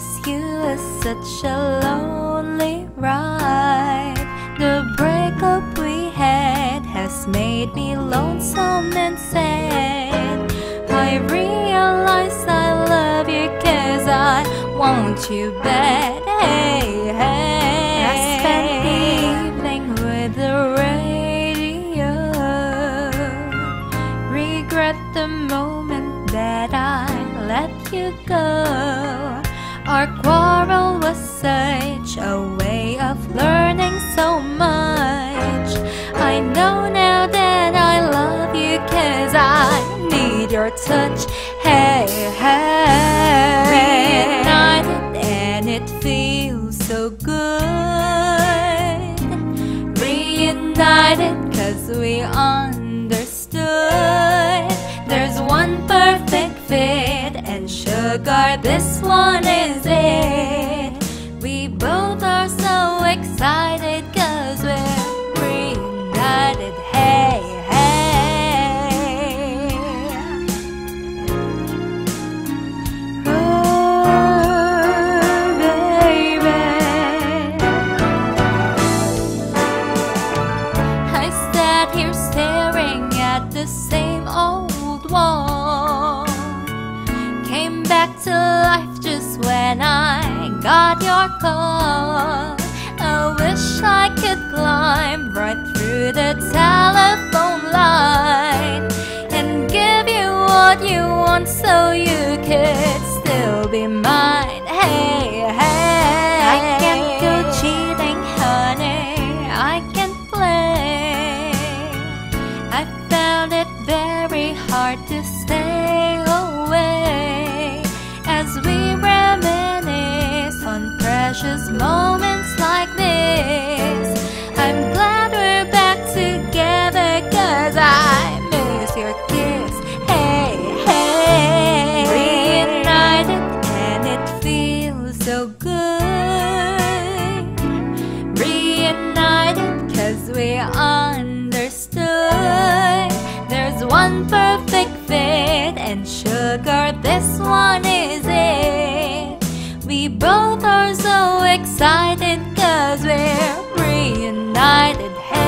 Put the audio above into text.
minus you is such a lonely ride. The breakup we had has made me lonesome and sad. I realize I love you cause I want you bad. Hey, hey. I spent the evening with the radio. Regret the moment that I let you go. Our quarrel was such a way of learning so much. I know now that I love you cause I need your touch. Hey, hey. Reunited and it feels so good. Reunited cause we understood. There's one perfect fit and sugar, this one is when I got your call. I wish I could climb right through the telephone line and give you what you want so you moments like this. I'm glad we're back together cause I miss your kiss. Hey, hey. Reunited and it feels so good. Reunited cause we understood. There's one perfect fit and sugar, this one is it. We both are so excited cause we're reunited.